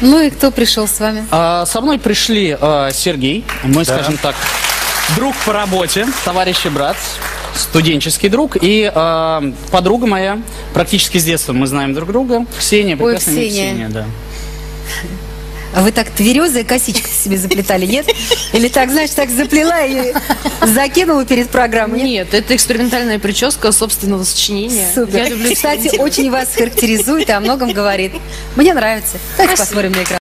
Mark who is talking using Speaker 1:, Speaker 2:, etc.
Speaker 1: Ну и кто пришел с вами?
Speaker 2: А, со мной пришли а, Сергей, мы, скажем так, друг по работе, товарищ и брат, студенческий друг, и а, подруга моя, практически с детства мы знаем друг друга, Ксения,
Speaker 1: Ой,
Speaker 2: прекрасная имя
Speaker 1: Ксения.
Speaker 2: Ксения, да.
Speaker 1: А вы так тверезая косичку себе заплетали, нет? Или так, знаешь, так заплела и закинула перед программой?
Speaker 3: Нет, это экспериментальная прическа собственного сочинения.
Speaker 1: Супер.
Speaker 3: Я люблю
Speaker 1: Кстати, очень вас характеризует и о многом говорит. Мне нравится. Давайте посмотрим на экран.